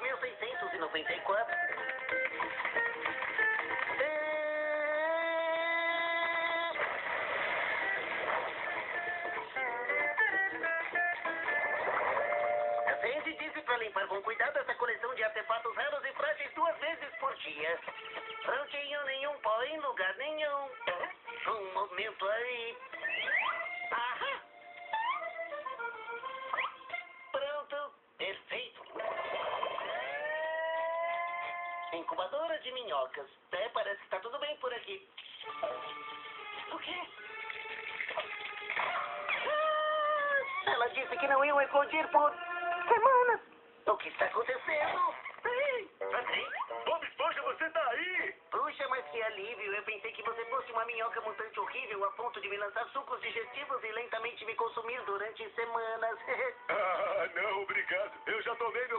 2694. Acende disse para limpar com cuidado essa coleção de artefatos raros e frágeis duas vezes por dia. Não tinha nenhum pó em lugar nenhum. Incubadora de minhocas. É, parece que tá tudo bem por aqui. O quê? Ah, Ela disse que não iam eclodir por semanas. O que está acontecendo? Ei, Assim? Bob Esponja, você tá aí? Puxa, mas que alívio. Eu pensei que você fosse uma minhoca mutante horrível a ponto de me lançar sucos digestivos e lentamente me consumir durante semanas. Ah, não, obrigado. Eu já tomei meu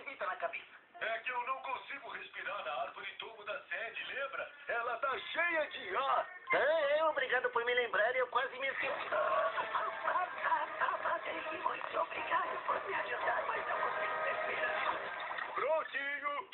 esquisita na cabeça. É que eu não consigo respirar na árvore tubo da sede, lembra? Ela tá cheia de ar. É, é obrigado por me lembrar, e eu quase me esqueci. Muito obrigado por me ajudar, mas não consigo respirar. Prontinho!